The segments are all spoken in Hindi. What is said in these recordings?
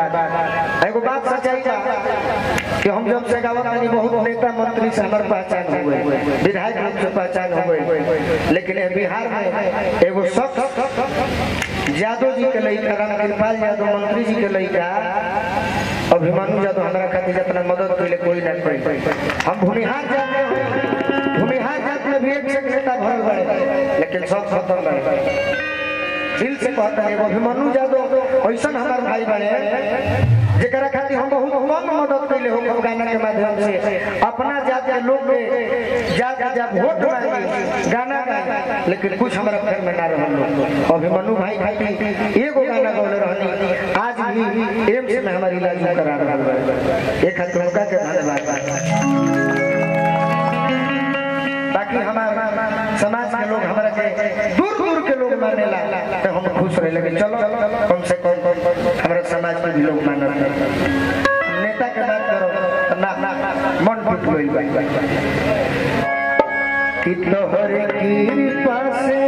आशीर्वाद एगो बात सच्चाई बा कि हम जब से गावत नहीं बहुत नेता मंत्री से हमार पहचान हो गई विधायक लोग से पहचान हो गई लेकिन बिहार में एगो शख्स, यादव जी के लड़का राम कृपाल यादव मंत्री जी के लड़का अभिमानु यादव हमारा खातिर जितना मदद कैले कोई ना कोई हम भूमिहार जाते हैं, भूमिहार जात में भी एक से नेता भरल बड़े, लेकिन सब खत्म बड़े दिल से कहता है अभिमन्यु यादव ऐसा हमार भाई बने, जेकरा खातिर हम बहुत कम मदद कैले हो हम गाना के माध्यम से। अपना जात के लोग के जा जा जा वोट मांगे, गाना गाए। लेकिन कुछ हमारा घर में ना रहल लोग। अभिमन्यु भाई खातिर एगो गाना गौले रहनी आज भी एम्स में हमारी इलाज करा रहल बा। एक उनका के धन्यवाद। बाकी हमारा समाज के लोग हमारा के दूर दूर के लोग मानेला तो हम खुश रहे लेकिन चलो, कम से कम हमारे समाज के भी लोग मानत। नेता के बात करो ना मन टूट बा। कि तोहरे कृपा से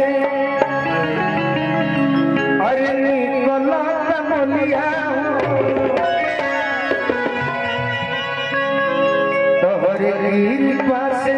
अरे निकला कमलिया तोहरे कृपा से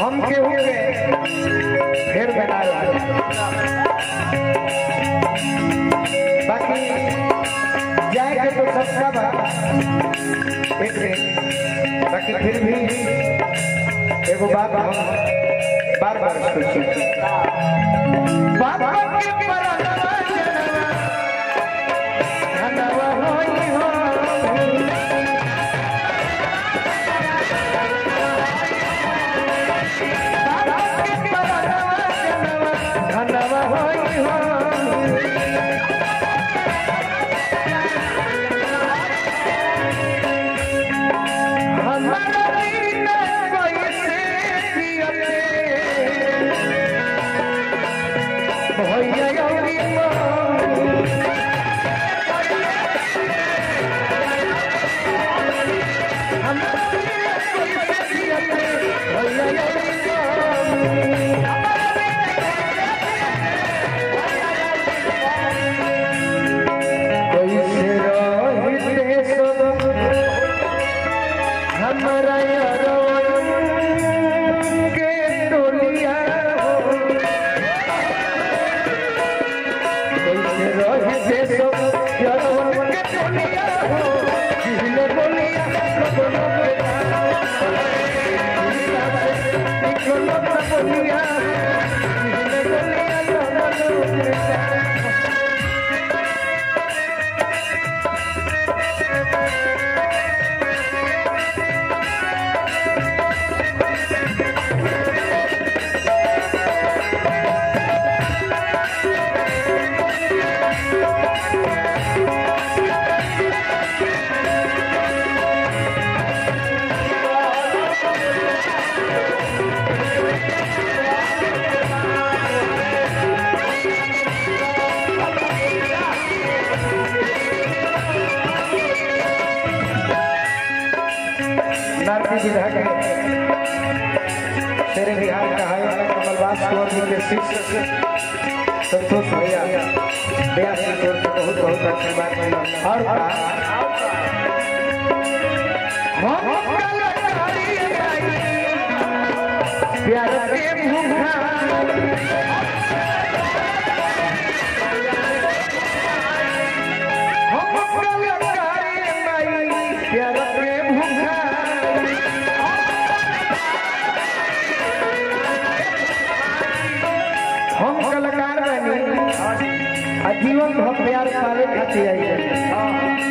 हम के हुए ढेर बनाया बाकी जाए तो सबका एक दिन, बाकी फिर भी एगो बात बार बार बाबा के हमारा निकलो विधायक तेरे बिहार का है कमलवास कौर जी के शिक्षक संतोष भैया ब्यास की ओर बहुत बहुत धन्यवाद और प्यार के मुखा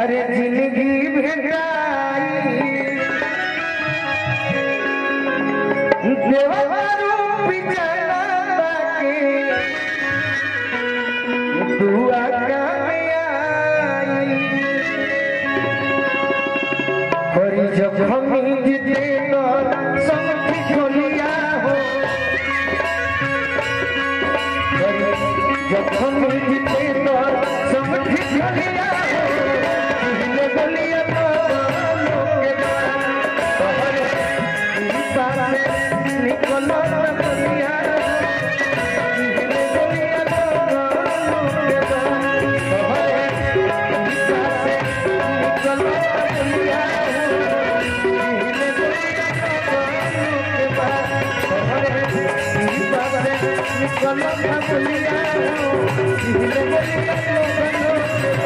अरे ज़िंदगी भैगर देवा Kalau tak beli aku, hilang beli aku.